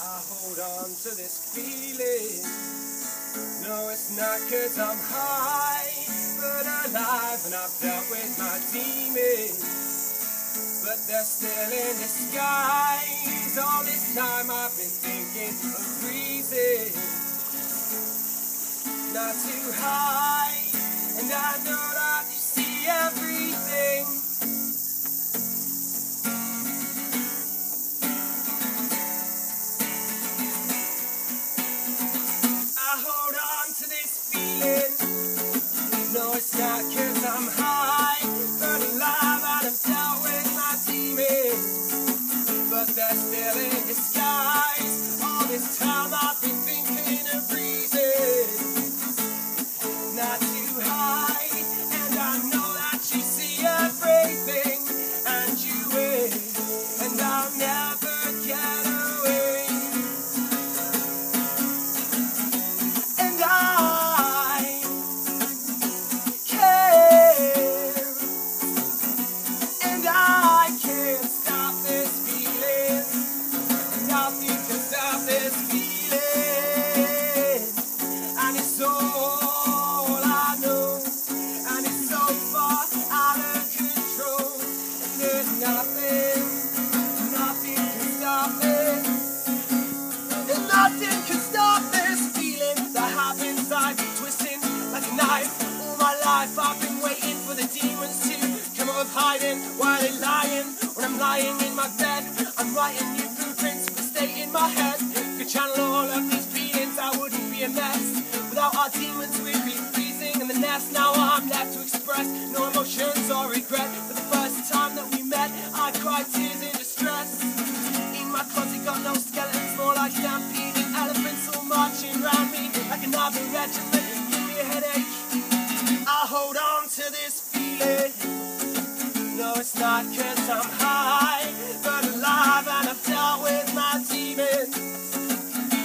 I hold on to this feeling. No, it's not cause I'm high, but alive, and I've dealt with my demons. But they're still in disguise. All this time I've been thinking of reasons not too high, and I know nothing, nothing it. And nothing can stop this feeling that happens inside me, twisting like a knife. All my life I've been waiting for the demons to come out of hiding while they're lying. When I'm lying in my bed, I'm writing new blueprints for the state in my head. Could channel all of these feelings, I wouldn't be a mess. Without our demons, we'd be freezing in the nest. Now I'm left to express no emotions or regret. I cried tears in distress. In my closet, got no skeletons, more like stampeding elephants all marching round me like another regiment. Give me a headache. I hold on to this feeling. No, it's not cause I'm high, but alive and I've dealt with my demons.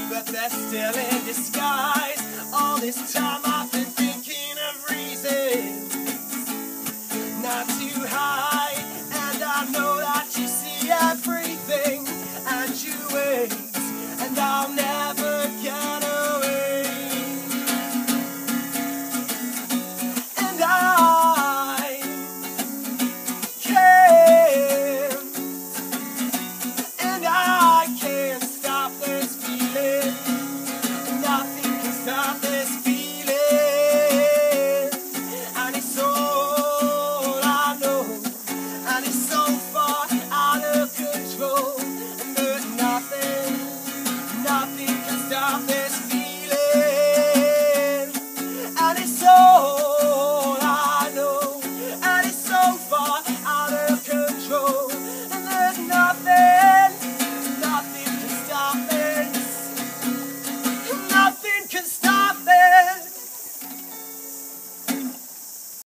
But they're still in disguise. All this time